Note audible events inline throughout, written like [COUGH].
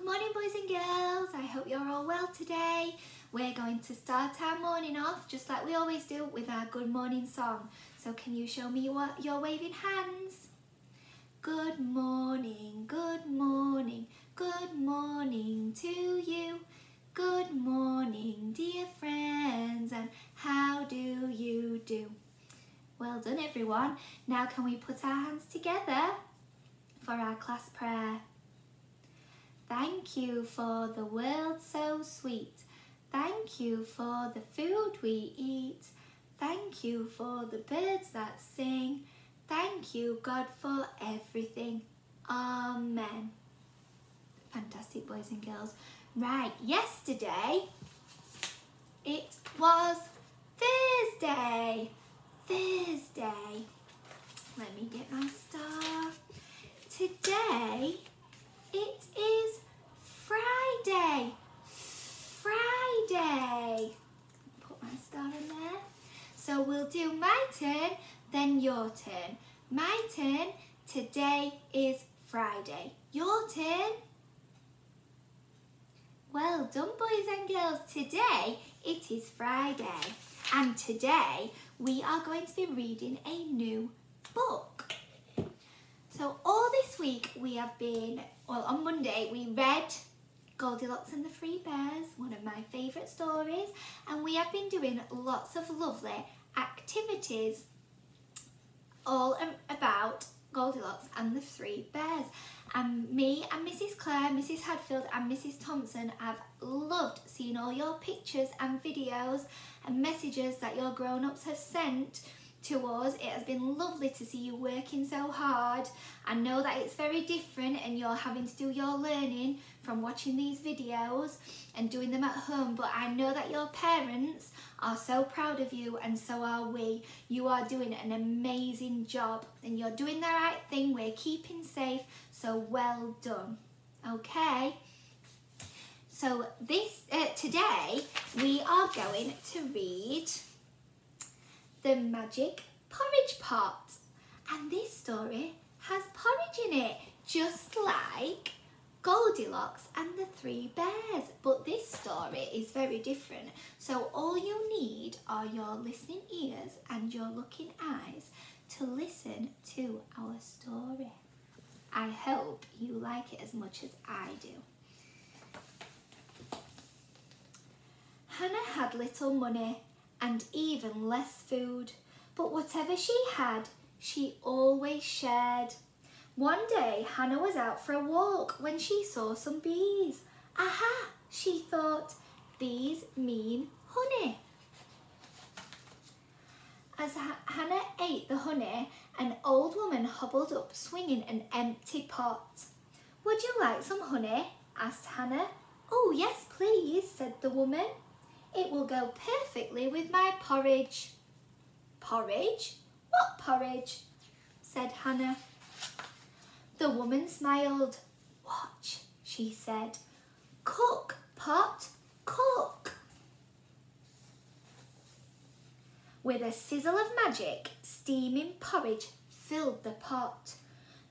Good morning boys and girls, I hope you're all well today. We're going to start our morning off just like we always do with our good morning song. So can you show me your, your waving hands? Good morning, good morning, good morning to you. Good morning dear friends and how do you do? Well done everyone. Now can we put our hands together for our class prayer? Thank you for the world so sweet. Thank you for the food we eat. Thank you for the birds that sing. Thank you, God, for everything. Amen. Fantastic, boys and girls. Right, yesterday it was Thursday. Thursday. Let me get my star. Today it is Friday. Friday. Put my star in there. So we'll do my turn, your turn. My turn, today is Friday. Your turn. Well done boys and girls. Today it is Friday and today we are going to be reading a new book. So all this week we have been well, on Monday we read Goldilocks and the Three Bears, one of my favourite stories, and we have been doing lots of lovely activities all about Goldilocks and the Three Bears. And me and Mrs Clare, Mrs Hadfield and Mrs Thompson have loved seeing all your pictures and videos and messages that your grown-ups have sent to us. It has been lovely to see you working so hard. I know that it's very different and you're having to do your learning from watching these videos and doing them at home but I know that your parents are so proud of you and so are we. You are doing an amazing job and you're doing the right thing. We're keeping safe so well done. Okay. So this uh, today we are going to read the magic porridge pot. And this story has porridge in it, just like Goldilocks and the Three Bears. But this story is very different. So all you need are your listening ears and your looking eyes to listen to our story. I hope you like it as much as I do. Hannah had little money and even less food. But whatever she had, she always shared. One day, Hannah was out for a walk when she saw some bees. Aha, she thought, bees mean honey. As Hannah ate the honey, an old woman hobbled up swinging an empty pot. Would you like some honey? asked Hannah. Oh, yes, please, said the woman. It will go perfectly with my porridge. Porridge? What porridge? said Hannah. The woman smiled. Watch, she said. Cook, pot, cook. With a sizzle of magic, steaming porridge filled the pot.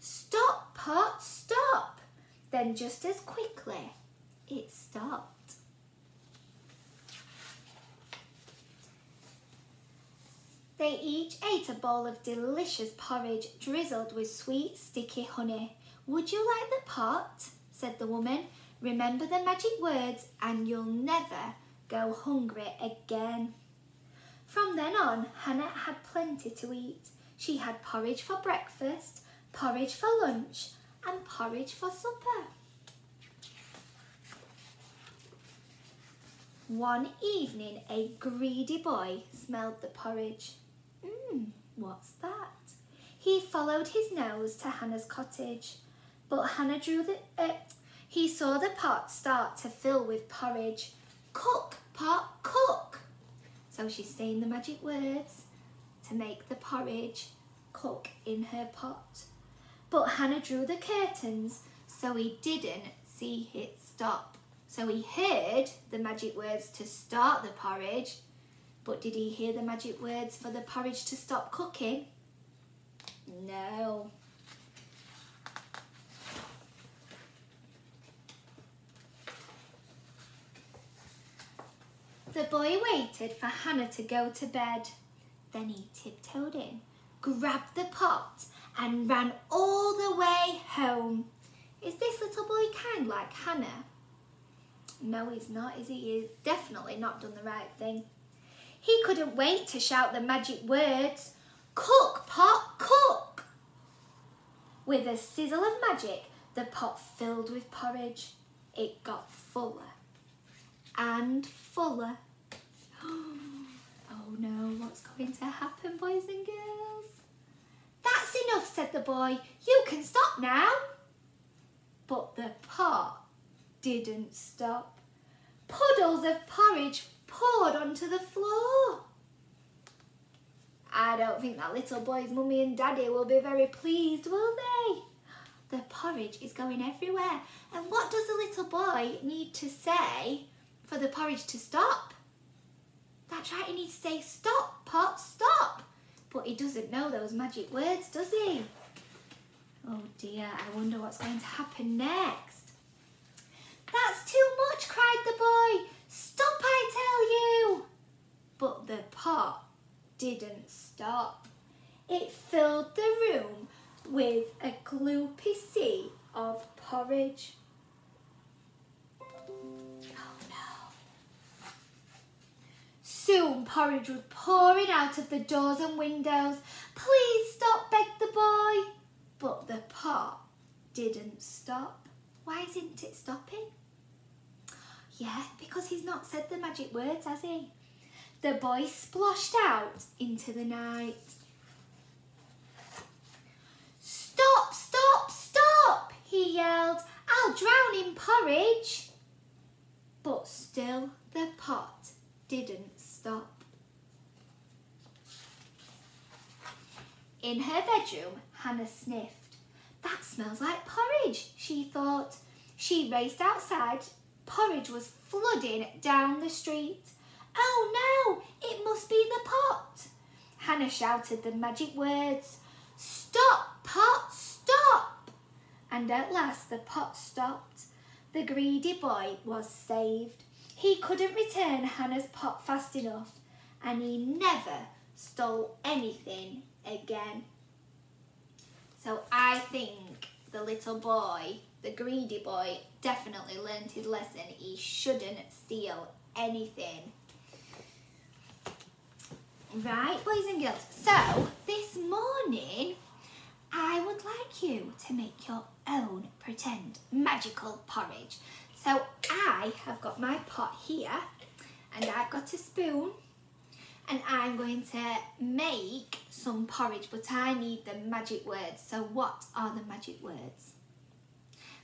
Stop, pot, stop. Then just as quickly, it stopped. They each ate a bowl of delicious porridge drizzled with sweet, sticky honey. Would you like the pot? said the woman. Remember the magic words and you'll never go hungry again. From then on, Hannah had plenty to eat. She had porridge for breakfast, porridge for lunch and porridge for supper. One evening, a greedy boy smelled the porridge. Hmm, what's that? He followed his nose to Hannah's cottage, but Hannah drew the... Uh, he saw the pot start to fill with porridge. Cook, pot, cook. So she's saying the magic words to make the porridge cook in her pot. But Hannah drew the curtains so he didn't see it stop. So he heard the magic words to start the porridge but did he hear the magic words for the porridge to stop cooking? No. The boy waited for Hannah to go to bed. Then he tiptoed in, grabbed the pot and ran all the way home. Is this little boy kind like Hannah? No, he's not, is he? He's definitely not done the right thing. He couldn't wait to shout the magic words, Cook, pot, cook! With a sizzle of magic, the pot filled with porridge. It got fuller and fuller. [GASPS] Oh no, what's going to happen, boys and girls? That's enough, said the boy. You can stop now. But the pot didn't stop. Puddles of porridge poured onto the floor. I don't think that little boy's mummy and daddy will be very pleased, will they? The porridge is going everywhere. And what does the little boy need to say for the porridge to stop? That's right, he needs to say, stop, pot, stop. But he doesn't know those magic words, does he? Oh dear, I wonder what's going to happen next. That's too much, cried the boy. Stop, I tell. Pot didn't stop. It filled the room with a gloopy sea of porridge. Oh no. Soon porridge was pouring out of the doors and windows. Please stop, begged the boy. But the pot didn't stop. Why isn't it stopping? Yeah, because he's not said the magic words, has he? The boy splashed out into the night. Stop, stop, stop, he yelled. I'll drown in porridge. But still the pot didn't stop. In her bedroom, Hannah sniffed. That smells like porridge, she thought. She raced outside. Porridge was flooding down the street. Oh no, it must be the pot. Hannah shouted the magic words. Stop, pot, stop! And at last the pot stopped. The greedy boy was saved. He couldn't return Hannah's pot fast enough and he never stole anything again. So I think the little boy, the greedy boy, definitely learned his lesson. He shouldn't steal anything. Right, boys and girls. So, this morning, I would like you to make your own pretend magical porridge. So I have got my pot here and I've got a spoon and I'm going to make some porridge but I need the magic words. So what are the magic words?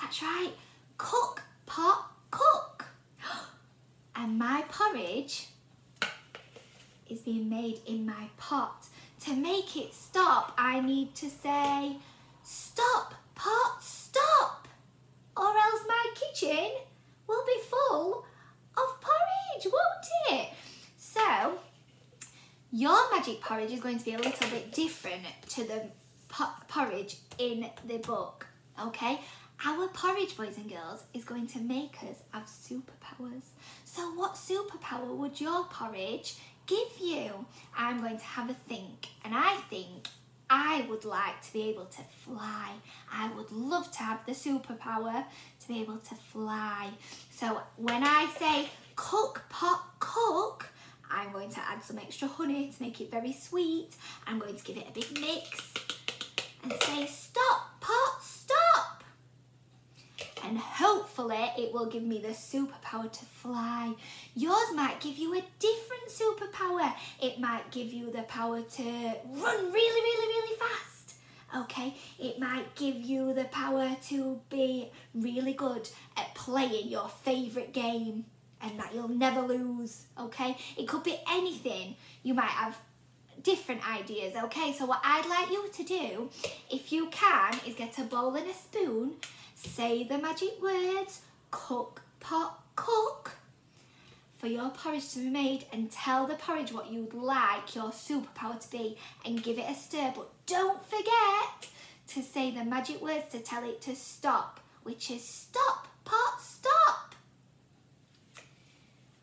That's right, cook, pot, cook. [GASPS] And my porridge is being made in my pot. To make it stop, I need to say, stop, pot, stop or else my kitchen will be full of porridge, won't it? So, your magic porridge is going to be a little bit different to the porridge in the book, okay? Our porridge, boys and girls, is going to make us have superpowers. So what superpower would your porridge give you? I'm going to have a think, and I think I would like to be able to fly. I would love to have the superpower to be able to fly. So when I say cook, pot, cook, I'm going to add some extra honey to make it very sweet. I'm going to give it a big mix and say stop, pot. And hopefully it will give me the superpower to fly. Yours might give you a different superpower. It might give you the power to run really, really, really fast. Okay, it might give you the power to be really good at playing your favourite game and that you'll never lose, okay? It could be anything. You might have different ideas, okay? So what I'd like you to do, if you can, is get a bowl and a spoon, say the magic words, cook, pot, cook, for your porridge to be made and tell the porridge what you'd like your superpower to be and give it a stir. But don't forget to say the magic words to tell it to stop, which is stop, pot, stop.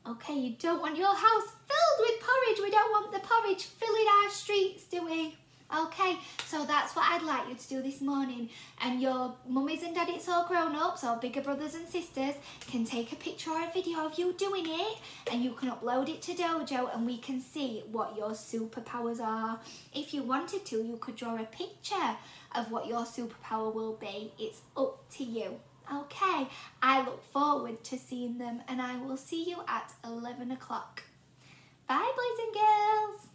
Okay, you don't want your house filled with porridge. We don't want the porridge filling our streets, do we? Okay, so that's what I'd like you to do this morning. And your mummies and daddies all grown ups so bigger brothers and sisters, can take a picture or a video of you doing it and you can upload it to Dojo and we can see what your superpowers are. If you wanted to, you could draw a picture of what your superpower will be. It's up to you. Okay, I look forward to seeing them and I will see you at 11 o'clock. Bye boys and girls.